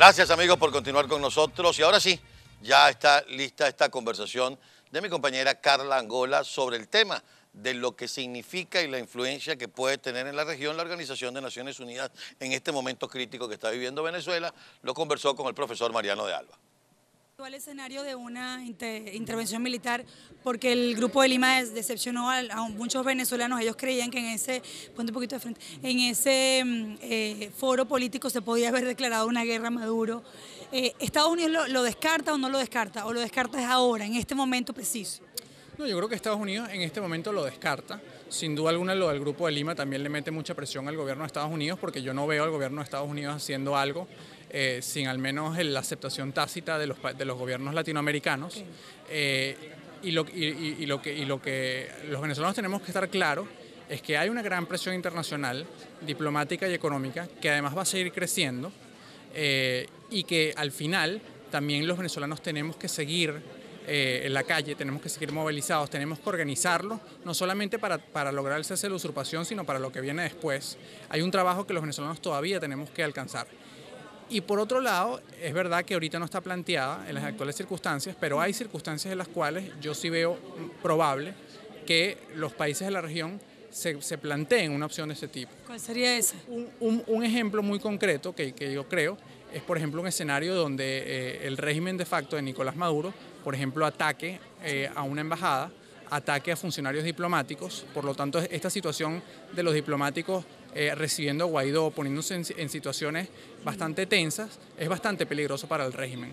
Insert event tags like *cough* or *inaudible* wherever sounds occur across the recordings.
Gracias amigos por continuar con nosotros y ahora sí, ya está lista esta conversación de mi compañera Carla Angola sobre el tema de lo que significa y la influencia que puede tener en la región la Organización de Naciones Unidas en este momento crítico que está viviendo Venezuela. Lo conversó con el profesor Mariano de Alba el escenario de una intervención militar porque el grupo de Lima decepcionó a, muchos venezolanos. Ellos creían que en ese, ponte un poquito de frente, en ese mm, eh, foro político se podía haber declarado una guerra a Maduro. Eh, ¿Estados Unidos lo, descarta o no lo descarta? ¿O lo descarta ahora, en este momento preciso? No, yo creo que Estados Unidos en este momento lo descarta. Sin duda alguna lo del Grupo de Lima también le mete mucha presión al gobierno de Estados Unidos porque yo no veo al gobierno de Estados Unidos haciendo algo eh, sin al menos la aceptación tácita de los, de los gobiernos latinoamericanos. Eh, y, lo, y, lo que, y lo que los venezolanos tenemos que estar claros es que hay una gran presión internacional, diplomática y económica, que además va a seguir creciendo eh, y que al final también los venezolanos tenemos que seguir en la calle, tenemos que seguir movilizados, tenemos que organizarlo, no solamente para, para lograr el cese de la usurpación, sino para lo que viene después. Hay un trabajo que los venezolanos todavía tenemos que alcanzar. Y por otro lado, es verdad que ahorita no está planteada en las actuales circunstancias, pero hay circunstancias en las cuales yo sí veo probable que los países de la región se, planteen una opción de ese tipo. ¿Cuál sería esa? Un, ejemplo muy concreto que, yo creo es, por ejemplo, un escenario donde eh, el régimen de facto de Nicolás Maduro, por ejemplo, ataque eh, a una embajada, ataque a funcionarios diplomáticos, por lo tanto, esta situación de los diplomáticos eh, recibiendo a Guaidó, poniéndose en, situaciones bastante tensas, es bastante peligroso para el régimen.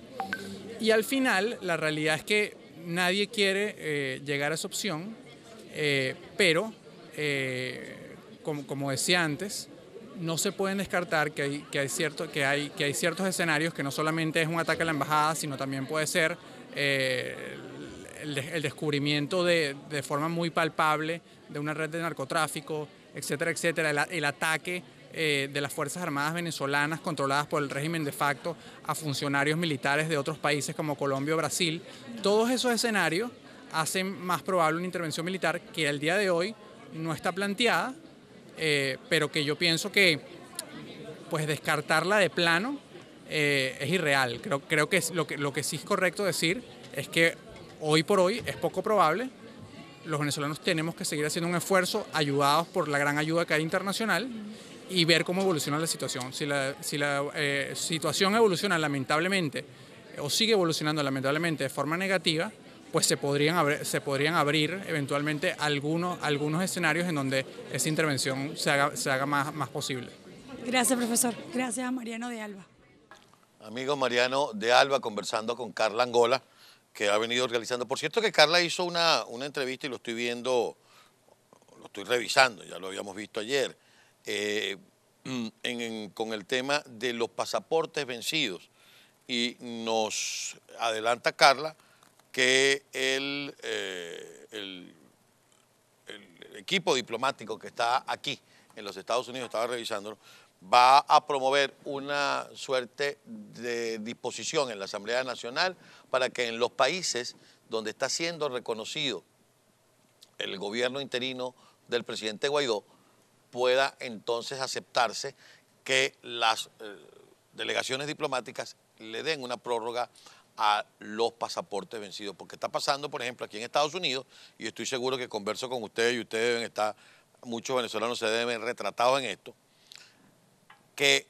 Y al final, la realidad es que nadie quiere eh, llegar a esa opción, eh, pero, como, decía antes, no se pueden descartar que hay, que, hay cierto, que, hay, que hay ciertos escenarios que no solamente es un ataque a la embajada, sino también puede ser el, descubrimiento de, de forma muy palpable de una red de narcotráfico, etcétera, etcétera, el, ataque eh, de las Fuerzas Armadas venezolanas controladas por el régimen de facto a funcionarios militares de otros países como Colombia o Brasil, todos esos escenarios hacen más probable una intervención militar que al día de hoy no está planteada, eh, pero que yo pienso que pues descartarla de plano eh, es irreal. Creo, creo que, lo que lo que sí es correcto decir es que hoy por hoy es poco probable los venezolanos tenemos que seguir haciendo un esfuerzo, ayudados por la gran ayuda que hay internacional, y ver cómo evoluciona la situación. Si la, si la eh, situación evoluciona lamentablemente, o sigue evolucionando lamentablemente de forma negativa, pues se podrían, se podrían abrir eventualmente algunos, algunos escenarios en donde esa intervención se haga, se haga más, más posible. Gracias, profesor. Gracias Mariano de Alba. Amigo Mariano de Alba conversando con Carla Angola que ha venido realizando. Por cierto que Carla hizo una, entrevista y lo estoy viendo, lo estoy revisando, ya lo habíamos visto ayer, eh, con el tema de los pasaportes vencidos. Y nos adelanta Carla que el, eh, el equipo diplomático que está aquí en los Estados Unidos, estaba revisándolo, va a promover una suerte de disposición en la Asamblea Nacional para que en los países donde está siendo reconocido el gobierno interino del presidente Guaidó pueda entonces aceptarse que las eh, delegaciones diplomáticas le den una prórroga a los pasaportes vencidos, porque está pasando, por ejemplo, aquí en Estados Unidos, y estoy seguro que converso con ustedes y ustedes deben estar, muchos venezolanos se deben retratados en esto, que,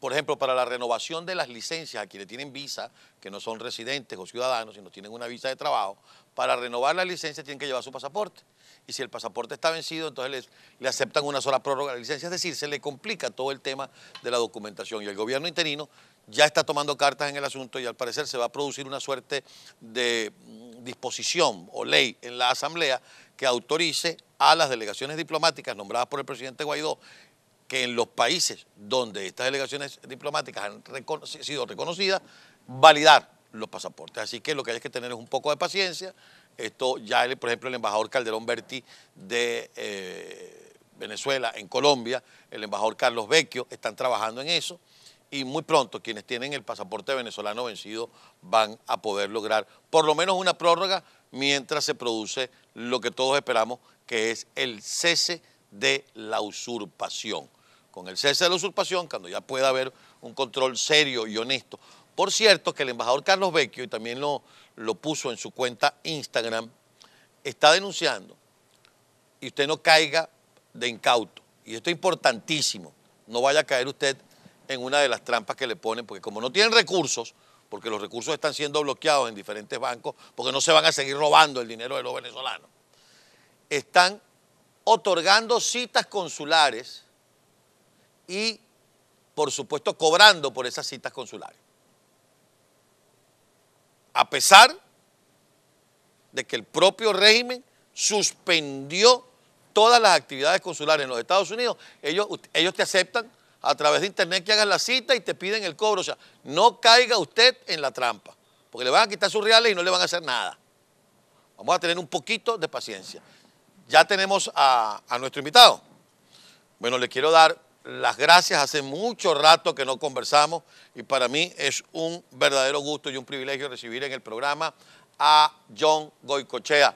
por ejemplo, para la renovación de las licencias a quienes tienen visa, que no son residentes o ciudadanos, sino tienen una visa de trabajo, para renovar la licencia tienen que llevar su pasaporte. Y si el pasaporte está vencido, entonces le aceptan una sola prórroga de la licencia. Es decir, se le complica todo el tema de la documentación. Y el gobierno interino ya está tomando cartas en el asunto y al parecer se va a producir una suerte de disposición o ley en la Asamblea que autorice a las delegaciones diplomáticas nombradas por el presidente Guaidó que en los países donde estas delegaciones diplomáticas han sido reconocidas, validar los pasaportes. Así que lo que hay que tener es un poco de paciencia. Esto ya, por ejemplo, el embajador Calderón Berti de eh, Venezuela en Colombia, el embajador Carlos Vecchio, están trabajando en eso. Y muy pronto quienes tienen el pasaporte venezolano vencido van a poder lograr por lo menos una prórroga mientras se produce lo que todos esperamos, que es el cese de la usurpación con el cese de la usurpación, cuando ya pueda haber un control serio y honesto. Por cierto, que el embajador Carlos Vecchio, y también lo, lo puso en su cuenta Instagram, está denunciando y usted no caiga de incauto. Y esto es importantísimo. No vaya a caer usted en una de las trampas que le ponen, porque como no tienen recursos, porque los recursos están siendo bloqueados en diferentes bancos, porque no se van a seguir robando el dinero de los venezolanos, están otorgando citas consulares y, por supuesto, cobrando por esas citas consulares. A pesar de que el propio régimen suspendió todas las actividades consulares en los Estados Unidos, ellos, ellos te aceptan a través de internet que hagas la cita y te piden el cobro. O sea, no caiga usted en la trampa, porque le van a quitar sus reales y no le van a hacer nada. Vamos a tener un poquito de paciencia. Ya tenemos a, a nuestro invitado. Bueno, le quiero dar las gracias. Hace mucho rato que no conversamos y para mí es un verdadero gusto y un privilegio recibir en el programa a John Goicochea.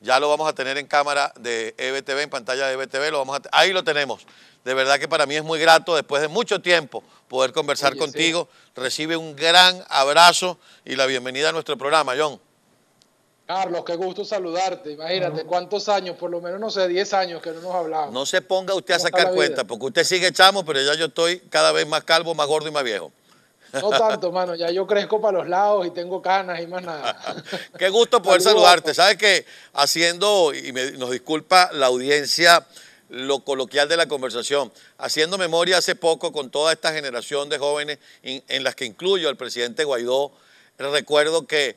Ya lo vamos a tener en cámara de EBTV, en pantalla de EBTV, lo vamos a ahí lo tenemos. De verdad que para mí es muy grato, después de mucho tiempo, poder conversar contigo. Recibe un gran abrazo y la bienvenida a nuestro programa, John. Carlos, qué gusto saludarte. Imagínate, cuántos años, por lo menos, no sé, 10 años que no nos hablamos. No se ponga usted a sacar cuenta, porque usted sigue chamo, pero ya yo estoy cada vez más calvo, más gordo y más viejo. No tanto, mano, ya yo crezco para los lados y tengo canas y más nada. *laughs* Qué gusto poder saludarte. Sabes que haciendo, y nos disculpa la audiencia, lo coloquial de la conversación, haciendo memoria hace poco con toda esta generación de jóvenes en las que incluyo al presidente Guaidó, recuerdo que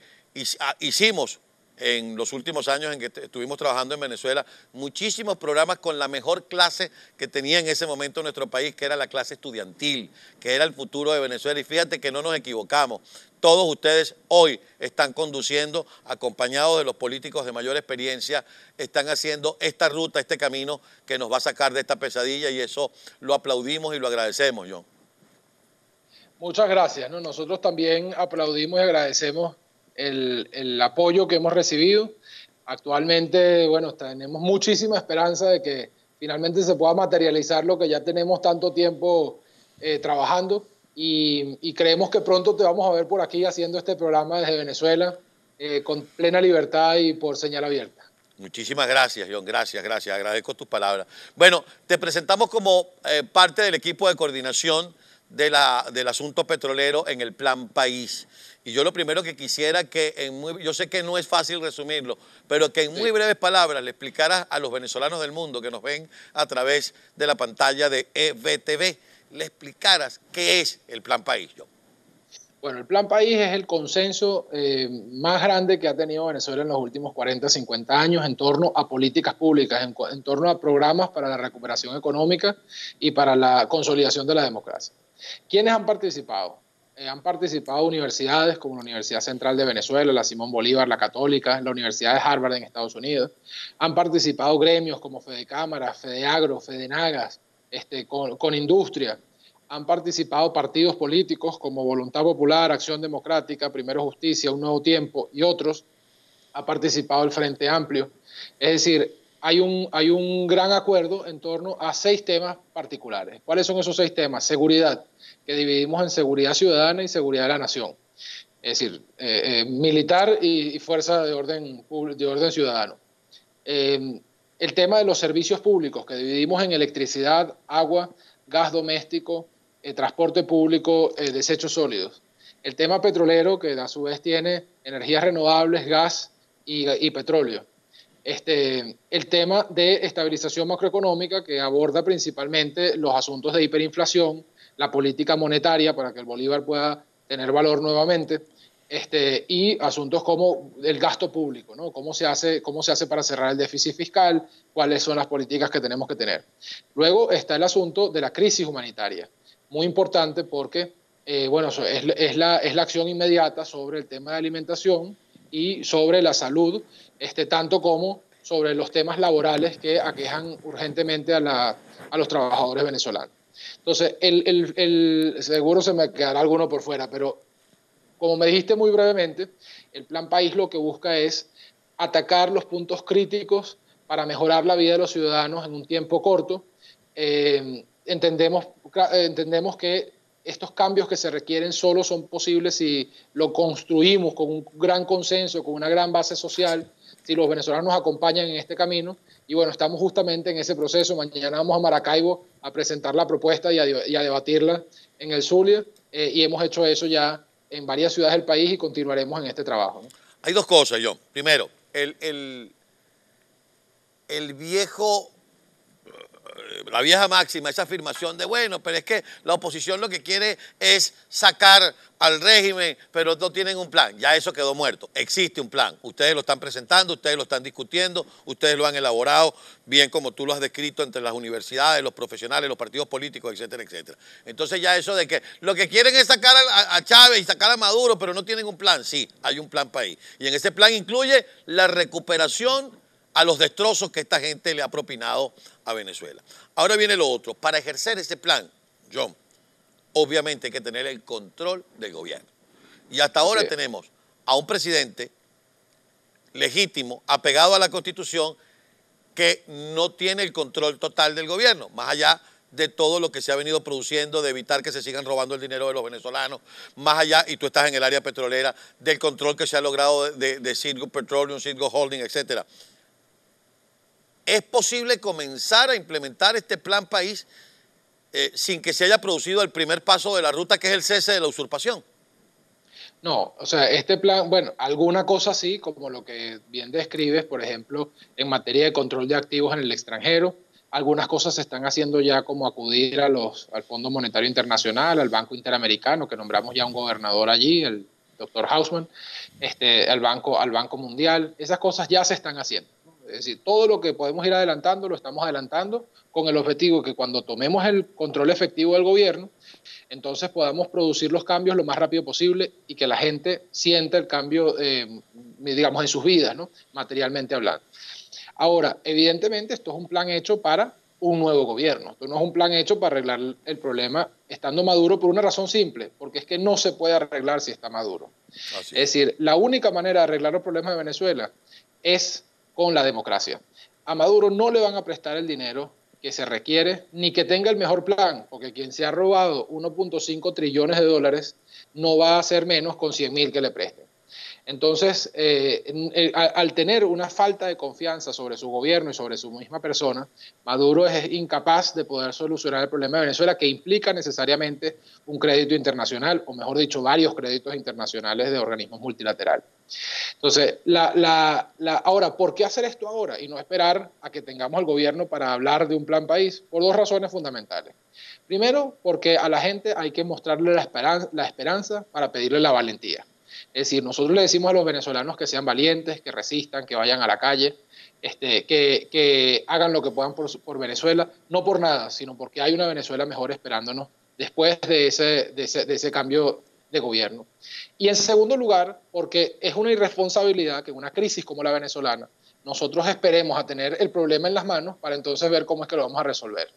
ah, hicimos en los últimos años en que estuvimos trabajando en Venezuela, muchísimos programas con la mejor clase que tenía en ese momento nuestro país, que era la clase estudiantil, que era el futuro de Venezuela. Y fíjate que no nos equivocamos. Todos ustedes hoy están conduciendo, acompañados de los políticos de mayor experiencia, están haciendo esta ruta, este camino que nos va a sacar de esta pesadilla y eso lo aplaudimos y lo agradecemos, John. Muchas gracias. Nosotros también aplaudimos y agradecemos el, apoyo que hemos recibido. Actualmente, bueno, tenemos muchísima esperanza de que finalmente se pueda materializar lo que ya tenemos tanto tiempo eh, trabajando y, creemos que pronto te vamos a ver por aquí haciendo este programa desde Venezuela eh, con plena libertad y por señal abierta. Muchísimas gracias, John. Gracias, gracias. Agradezco tus palabras. Bueno, te presentamos como eh, parte del equipo de coordinación de la, del asunto petrolero en el Plan País. Y yo lo primero que quisiera que, en muy, yo sé que no es fácil resumirlo, pero que en muy breves palabras le explicaras a los venezolanos del mundo que nos ven a través de la pantalla de EBTV, le explicaras qué es el Plan País. Bueno, el Plan País es el consenso eh, más grande que ha tenido Venezuela en los últimos 40, 50 años en torno a políticas públicas, en, en torno a programas para la recuperación económica y para la consolidación de la democracia. ¿Quiénes han participado? Eh, han participado universidades como la Universidad Central de Venezuela, la Simón Bolívar, la Católica, la Universidad de Harvard en Estados Unidos. Han participado gremios como Fede Cámara, Fede Agro, Fede Nagas, este, con, industria. Han participado partidos políticos como Voluntad Popular, Acción Democrática, Primero Justicia, Un Nuevo Tiempo y otros. Ha participado el Frente Amplio. Es decir, hay un, hay un gran acuerdo en torno a seis temas particulares. ¿Cuáles son esos seis temas? Seguridad, que dividimos en seguridad ciudadana y seguridad de la nación. Es decir, eh, eh, militar y, fuerza de orden, de orden ciudadano. Eh, el tema de los servicios públicos, que dividimos en electricidad, agua, gas doméstico, transporte público, desechos sólidos. El tema petrolero, que a su vez tiene energías renovables, gas y petróleo este, el tema de estabilización macroeconómica que aborda principalmente los asuntos de hiperinflación, la política monetaria para que el bolívar pueda tener valor nuevamente, este, y asuntos como el gasto público, ¿no? ¿Cómo se, hace, ¿Cómo se hace para cerrar el déficit fiscal? ¿Cuáles son las políticas que tenemos que tener? Luego está el asunto de la crisis humanitaria, muy importante porque, eh, bueno, es, la, es la acción inmediata sobre el tema de alimentación y sobre la salud este, tanto como sobre los temas laborales que aquejan urgentemente a, los trabajadores venezolanos. Entonces, el, seguro se me quedará alguno por fuera, pero como me dijiste muy brevemente, el Plan País lo que busca es atacar los puntos críticos para mejorar la vida de los ciudadanos en un tiempo corto. Eh, entendemos, entendemos que estos cambios que se requieren solo son posibles si lo construimos con un gran consenso, con una gran base social, si los venezolanos nos acompañan en este camino. Y bueno, estamos justamente en ese proceso. Mañana vamos a Maracaibo a presentar la propuesta y a, debatirla en el Zulia. Eh, y hemos hecho eso ya en varias ciudades del país y continuaremos en este trabajo. Hay dos cosas, John. Primero, el, el, el viejo la vieja máxima, esa afirmación de, bueno, pero es que la oposición lo que quiere es sacar al régimen, pero no tienen un plan. Ya eso quedó muerto. Existe un plan. Ustedes lo están presentando, ustedes lo están discutiendo, ustedes lo han elaborado, bien como tú lo has descrito entre las universidades, los profesionales, los partidos políticos, etcétera, etcétera. Entonces ya eso de que lo que quieren es sacar a, Chávez y sacar a Maduro, pero no tienen un plan. Sí, hay un plan ahí. Y en ese plan incluye la recuperación a los destrozos que esta gente le ha propinado a Venezuela. Ahora viene lo otro. Para ejercer ese plan, John, obviamente hay que tener el control del gobierno. Y hasta ahora tenemos a un presidente legítimo, apegado a la Constitución, que no tiene el control total del gobierno, más allá de todo lo que se ha venido produciendo, de evitar que se sigan robando el dinero de los venezolanos, más allá, y tú estás en el área petrolera, del control que se ha logrado de, de, Petroleum, Citgo Holding, etcétera. ¿Es posible comenzar a implementar este plan país eh, sin que se haya producido el primer paso de la ruta, que es el cese de la usurpación? No, o sea, este plan, bueno, alguna cosa sí, como lo que bien describes, por ejemplo, en materia de control de activos en el extranjero, algunas cosas se están haciendo ya como acudir al Fondo Monetario Internacional, al Banco Interamericano, que nombramos ya un gobernador allí, el doctor Hausman, este, banco, al Banco Mundial, esas cosas ya se están haciendo. Es decir, todo lo que podemos ir adelantando lo estamos adelantando con el objetivo que cuando tomemos el control efectivo del gobierno, entonces podamos producir los cambios lo más rápido posible y que la gente sienta el cambio, eh, digamos, en sus vidas, ¿no? materialmente hablando. Ahora, evidentemente, esto es un plan hecho para un nuevo gobierno. Esto no es un plan hecho para arreglar el problema estando maduro por una razón simple, porque es que no se puede arreglar si está maduro. Es decir, la única manera de arreglar los problemas de Venezuela es con la democracia. A Maduro no le van a prestar el dinero que se requiere, ni que tenga el mejor plan, porque quien se ha robado 1.5 trillones de dólares no va a hacer menos con 100 mil que le presten. Entonces, eh, eh, al tener una falta de confianza sobre su gobierno y sobre su misma persona, Maduro es incapaz de poder solucionar el problema de Venezuela, que implica necesariamente un crédito internacional, o mejor dicho, varios créditos internacionales de organismos multilaterales. Entonces, ahora, ¿por qué hacer esto ahora y no esperar a que tengamos el gobierno para hablar de un plan país? Por dos razones fundamentales. Primero, porque a la gente hay que mostrarle la esperanza para pedirle la valentía. Es decir, nosotros le decimos a los venezolanos que sean valientes, que resistan, que vayan a la calle, este, que, hagan lo que puedan por, Venezuela, no por nada, sino porque hay una Venezuela mejor esperándonos después de ese, de ese, de ese cambio de gobierno. Y en segundo lugar, porque es una irresponsabilidad que una crisis como la venezolana, nosotros esperemos a tener el problema en las manos para entonces ver cómo es que lo vamos a resolver.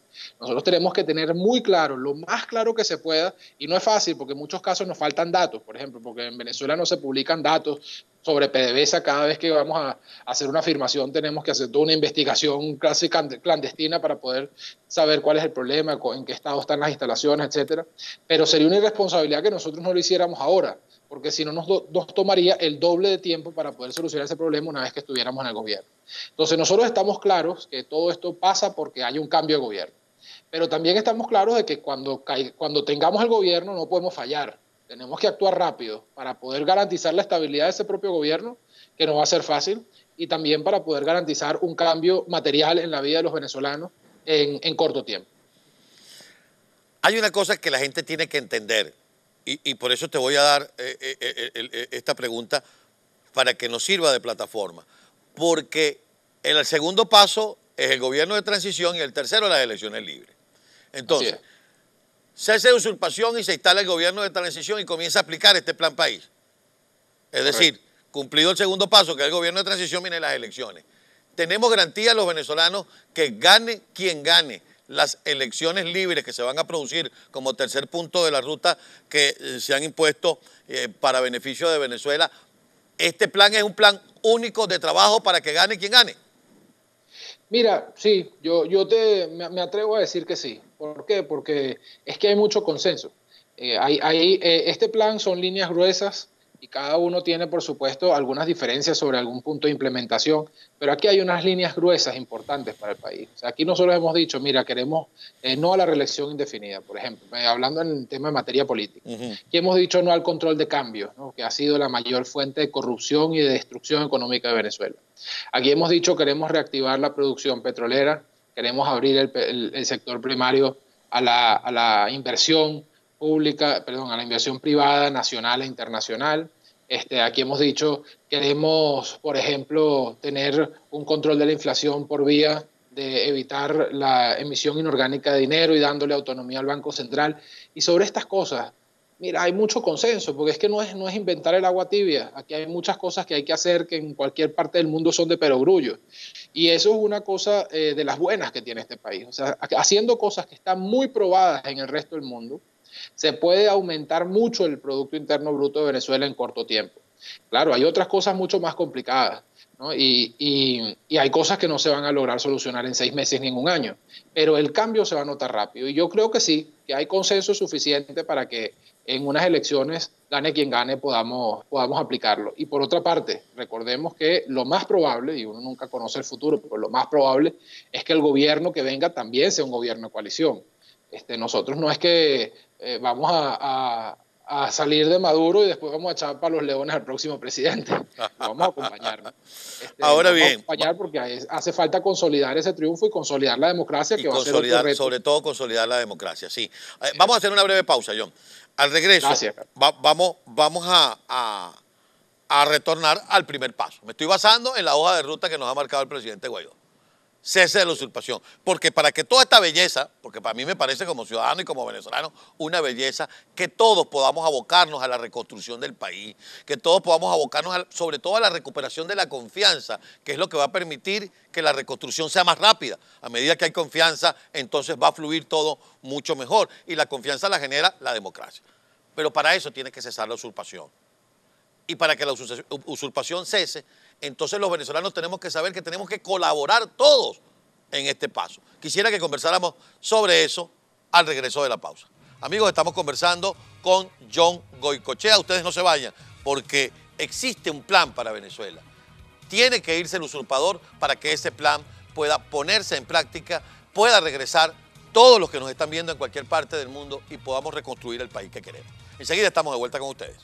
Nosotros tenemos que tener muy claro, lo más claro que se pueda, y no es fácil porque en muchos casos nos faltan datos, por ejemplo, porque en Venezuela no se publican datos sobre PDVSA cada vez que vamos a hacer una afirmación tenemos que hacer toda una investigación casi clandestina para poder saber cuál es el problema, en qué estado están las instalaciones, etcétera. Pero sería una irresponsabilidad que nosotros no lo hiciéramos ahora porque si no nos, tomaría el doble de tiempo para poder solucionar ese problema una vez que estuviéramos en el gobierno. Entonces nosotros estamos claros que todo esto pasa porque hay un cambio de gobierno, pero también estamos claros de que cuando tengamos el gobierno no podemos fallar, tenemos que actuar rápido para poder garantizar la estabilidad de ese propio gobierno, que no va a ser fácil, y también para poder garantizar un cambio material en la vida de los venezolanos en, en corto tiempo. Hay una cosa que la gente tiene que entender y, por eso te voy a dar eh, eh, eh, esta pregunta para que nos sirva de plataforma. Porque el segundo paso es el gobierno de transición y el tercero las elecciones libres. Entonces, se hace usurpación y se instala el gobierno de transición y comienza a aplicar este plan país. Es decir, cumplido el segundo paso, que es el gobierno de transición, vienen las elecciones. Tenemos garantía a los venezolanos que gane quien gane las elecciones libres que se van a producir como tercer punto de la ruta que eh, se han impuesto eh, para beneficio de Venezuela. Este plan es un plan único de trabajo para que gane quien gane. Mira, sí, yo, yo te, me, atrevo a decir que sí. ¿Por qué? Porque es que hay mucho consenso. hay, este plan son líneas gruesas y cada uno tiene, por supuesto, algunas diferencias sobre algún punto de implementación, pero aquí hay unas líneas gruesas importantes para el país. aquí nosotros hemos dicho, mira, queremos eh, no a la reelección indefinida, por ejemplo, eh, hablando en el tema de materia política. Aquí hemos dicho no al control de cambios, que ha sido la mayor fuente de corrupción y de destrucción económica de Venezuela. Aquí hemos dicho queremos reactivar la producción petrolera, queremos abrir el, sector primario a la, a la inversión, pública, perdón, a la inversión privada nacional e internacional. Este, aquí hemos dicho, queremos, por ejemplo, tener un control de la inflación por vía de evitar la emisión inorgánica de dinero y dándole autonomía al Banco Central. Y sobre estas cosas, mira, hay mucho consenso, porque es que no es, no es inventar el agua tibia. Aquí hay muchas cosas que hay que hacer que en cualquier parte del mundo son de perogrullo. Y eso es una cosa eh, de las buenas que tiene este país. O sea, haciendo cosas que están muy probadas en el resto del mundo, se puede aumentar mucho el Producto Interno Bruto de Venezuela en corto tiempo. Claro, hay otras cosas mucho más complicadas. Y, hay cosas que no se van a lograr solucionar en seis meses ni en un año, pero el cambio se va a notar rápido. Y yo creo que sí, que hay consenso suficiente para que en unas elecciones, gane quien gane, podamos, podamos aplicarlo. Y por otra parte, recordemos que lo más probable, y uno nunca conoce el futuro, pero lo más probable es que el gobierno que venga también sea un gobierno de coalición. Este, nosotros no es que eh, vamos a, salir de Maduro y después vamos a echar para los leones al próximo presidente. *laughs* vamos a acompañar. Este, Ahora bien. A acompañar porque hace falta consolidar ese triunfo y consolidar la democracia, que va a ser Sobre todo consolidar la democracia, sí. Eh, vamos a hacer una breve pausa, John. Al regreso, vamos, vamos a, a retornar al primer paso. Me estoy basando en la hoja de ruta que nos ha marcado el presidente Guaidó cese de la usurpación. Porque para que toda esta belleza, porque para mí me parece como ciudadano y como venezolano una belleza, que todos podamos abocarnos a la reconstrucción del país, que todos podamos abocarnos sobre todo a la recuperación de la confianza, que es lo que va a permitir que la reconstrucción sea más rápida. A medida que hay confianza, entonces va a fluir todo mucho mejor y la confianza la genera la democracia. Pero para eso tiene que cesar la usurpación. Y para que la usurpación cese, entonces los venezolanos tenemos que saber que tenemos que colaborar todos en este paso. Quisiera que conversáramos sobre eso al regreso de la pausa. Amigos, estamos conversando con John Goicochea. Ustedes no se vayan porque existe un plan para Venezuela. Tiene que irse el usurpador para que ese plan pueda ponerse en práctica, pueda regresar todos los que nos están viendo en cualquier parte del mundo y podamos reconstruir el país que queremos. Enseguida estamos de vuelta con ustedes.